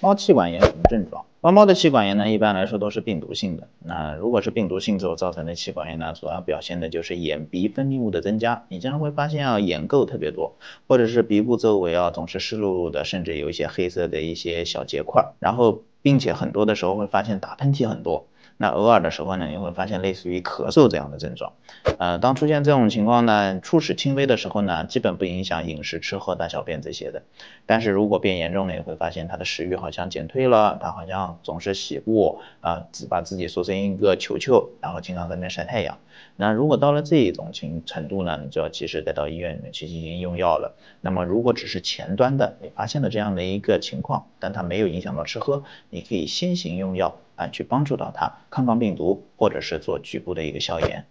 猫气管炎什么症状？猫猫的气管炎呢，一般来说都是病毒性的。那如果是病毒性所造成的气管炎呢，主要表现的就是眼鼻分泌物的增加。你经常会发现啊，眼垢特别多，或者是鼻部周围啊总是湿漉漉的，甚至有一些黑色的一些小结块。然后，并且很多的时候会发现打喷嚏很多。那偶尔的时候呢，你会发现类似于咳嗽这样的症状，呃，当出现这种情况呢，初始轻微的时候呢，基本不影响饮食、吃喝、大小便这些的。但是如果变严重了，你会发现他的食欲好像减退了，他好像总是喜恶啊，只把自己缩成一个球球，然后经常在那晒太阳。那如果到了这一种情程度呢，你就要及时带到医院里面去进行用药了。那么如果只是前端的，你发现了这样的一个情况，但它没有影响到吃喝，你可以先行用药。啊，去帮助到它抗抗病毒，或者是做局部的一个消炎。